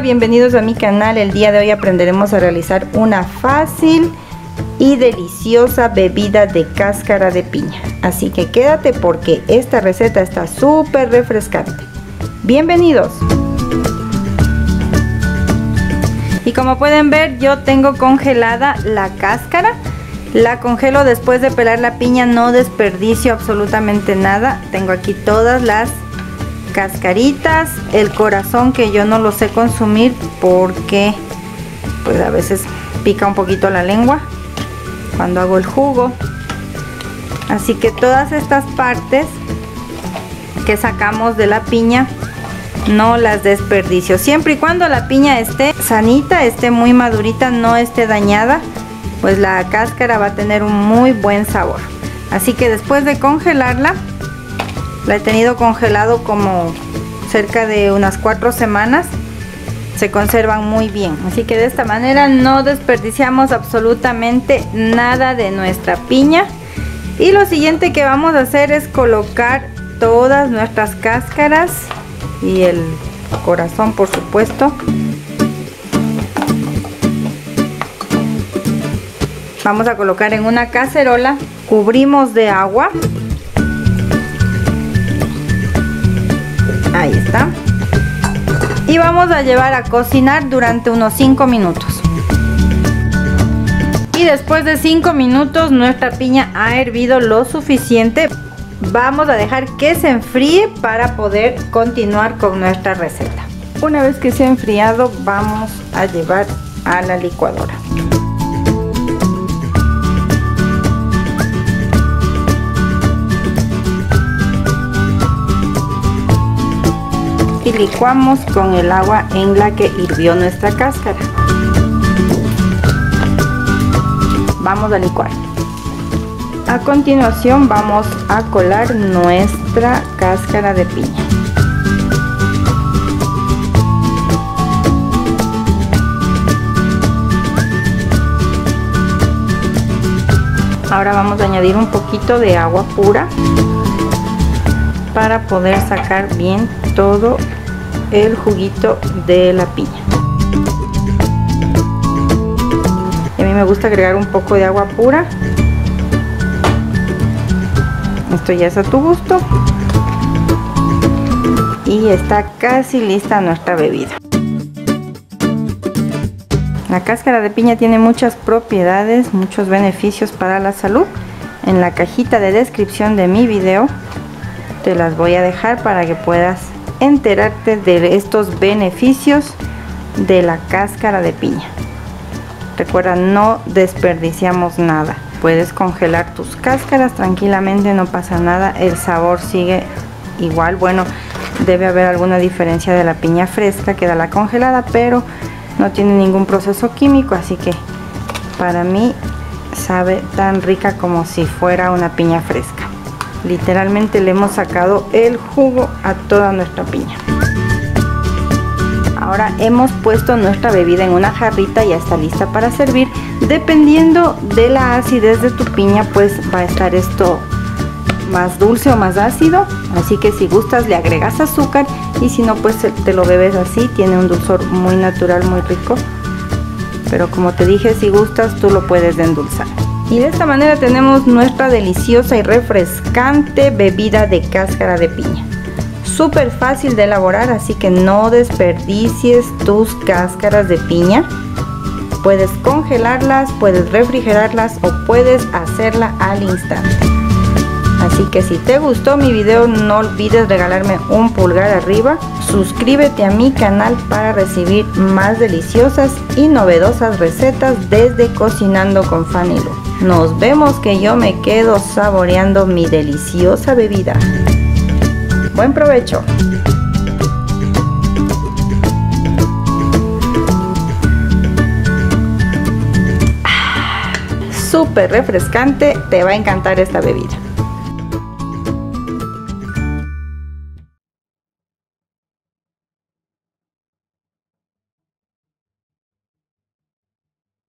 bienvenidos a mi canal. El día de hoy aprenderemos a realizar una fácil y deliciosa bebida de cáscara de piña. Así que quédate porque esta receta está súper refrescante. Bienvenidos. Y como pueden ver yo tengo congelada la cáscara. La congelo después de pelar la piña, no desperdicio absolutamente nada. Tengo aquí todas las cascaritas, el corazón que yo no lo sé consumir porque pues a veces pica un poquito la lengua cuando hago el jugo. Así que todas estas partes que sacamos de la piña no las desperdicio. Siempre y cuando la piña esté sanita, esté muy madurita, no esté dañada, pues la cáscara va a tener un muy buen sabor. Así que después de congelarla, la he tenido congelado como cerca de unas cuatro semanas. Se conservan muy bien. Así que de esta manera no desperdiciamos absolutamente nada de nuestra piña. Y lo siguiente que vamos a hacer es colocar todas nuestras cáscaras y el corazón por supuesto. Vamos a colocar en una cacerola, cubrimos de agua Está. Y vamos a llevar a cocinar durante unos 5 minutos. Y después de 5 minutos nuestra piña ha hervido lo suficiente. Vamos a dejar que se enfríe para poder continuar con nuestra receta. Una vez que se ha enfriado vamos a llevar a la licuadora. Y licuamos con el agua en la que hirvió nuestra cáscara. Vamos a licuar. A continuación vamos a colar nuestra cáscara de piña. Ahora vamos a añadir un poquito de agua pura para poder sacar bien todo el juguito de la piña. A mí me gusta agregar un poco de agua pura. Esto ya es a tu gusto. Y está casi lista nuestra bebida. La cáscara de piña tiene muchas propiedades muchos beneficios para la salud. En la cajita de descripción de mi video te las voy a dejar para que puedas enterarte de estos beneficios de la cáscara de piña. Recuerda, no desperdiciamos nada. Puedes congelar tus cáscaras tranquilamente, no pasa nada. El sabor sigue igual. Bueno, debe haber alguna diferencia de la piña fresca que da la congelada, pero no tiene ningún proceso químico, así que para mí sabe tan rica como si fuera una piña fresca literalmente le hemos sacado el jugo a toda nuestra piña. Ahora hemos puesto nuestra bebida en una jarrita y ya está lista para servir. Dependiendo de la acidez de tu piña pues va a estar esto más dulce o más ácido. Así que si gustas le agregas azúcar. Y si no pues te lo bebes así. Tiene un dulzor muy natural muy rico. Pero como te dije si gustas tú lo puedes endulzar y de esta manera tenemos nuestra deliciosa y refrescante bebida de cáscara de piña. Súper fácil de elaborar, así que no desperdicies tus cáscaras de piña. Puedes congelarlas, puedes refrigerarlas o puedes hacerla al instante. Así que si te gustó mi video no olvides regalarme un pulgar arriba, suscríbete a mi canal para recibir más deliciosas y novedosas recetas desde Cocinando con Fanny Lu. Nos vemos que yo me quedo saboreando mi deliciosa bebida. Buen provecho. Súper refrescante, te va a encantar esta bebida.